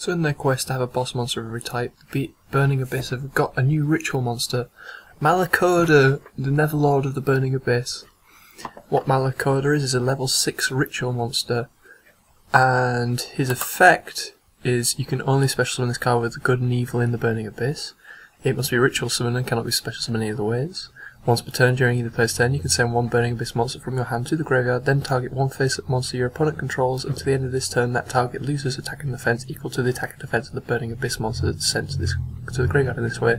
So in their quest to have a boss monster of every type, the Burning Abyss have got a new ritual monster, Malacoda, the Netherlord of the Burning Abyss. What Malacoda is is a level 6 ritual monster, and his effect is you can only special summon this card with good and evil in the Burning Abyss. It must be ritual summon and cannot be special summoned any other ways. Once per turn during either player's turn, you can send one Burning Abyss monster from your hand to the graveyard, then target one face-up monster your opponent controls, and to the end of this turn, that target loses attack and defense equal to the attack and defense of the Burning Abyss monster that's sent to, this, to the graveyard in this way.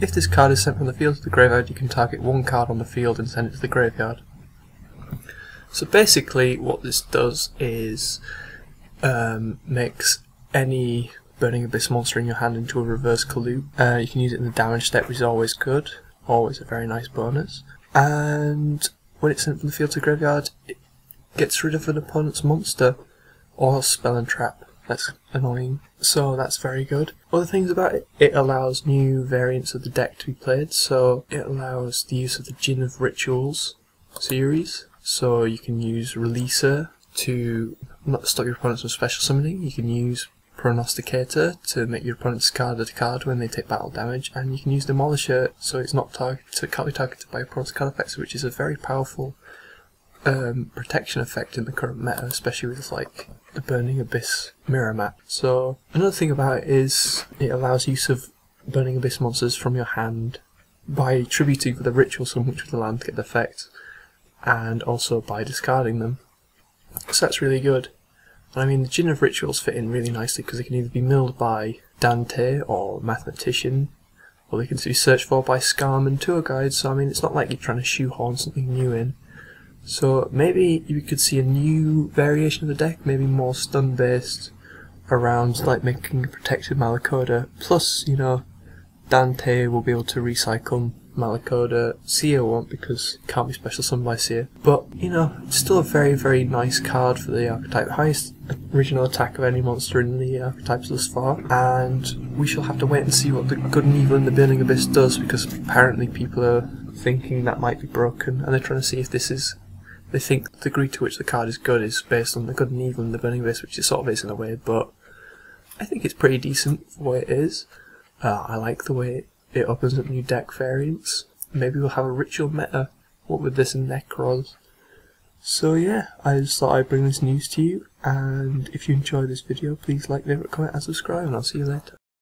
If this card is sent from the field to the graveyard, you can target one card on the field and send it to the graveyard. So basically, what this does is um, makes any Burning Abyss monster in your hand into a reverse Kalut. Uh, you can use it in the damage step, which is always good always a very nice bonus. And when it's sent from the field to the graveyard, it gets rid of an opponent's monster or spell and trap. That's annoying. So that's very good. Other things about it, it allows new variants of the deck to be played. So it allows the use of the Djinn of Rituals series. So you can use Releaser to not stop your opponents from special summoning. You can use Prognosticator to make your opponent discard a card when they take battle damage, and you can use Demolisher so it's not target so it can't be targeted by opponent's card effects, which is a very powerful um, protection effect in the current meta, especially with like the Burning Abyss mirror map. So another thing about it is it allows use of Burning Abyss monsters from your hand by tributing for the ritual summon which will land to get the effect, and also by discarding them. So that's really good. I mean, the Djinn of Rituals fit in really nicely because they can either be milled by Dante or Mathematician, or they can be searched for by Scarm and Tour Guides, so I mean, it's not like you're trying to shoehorn something new in. So maybe you could see a new variation of the deck, maybe more stun based, around like making a protected Malacoda. Plus, you know, Dante will be able to recycle Malacoda. Cir won't because it can't be special summoned by Cir. But, you know, it's still a very, very nice card for the archetype. Highest original attack of any monster in the archetypes thus far. And we shall have to wait and see what the good and evil in the Burning Abyss does because apparently people are thinking that might be broken and they're trying to see if this is they think the degree to which the card is good is based on the good and evil in the Burning Abyss, which it sort of is in a way, but I think it's pretty decent for what it is. Uh, I like the way it opens up new deck variants. Maybe we'll have a ritual meta, what with this and Nekroz. So yeah, I just thought I'd bring this news to you, and if you enjoyed this video, please like, favorite, comment and subscribe, and I'll see you later.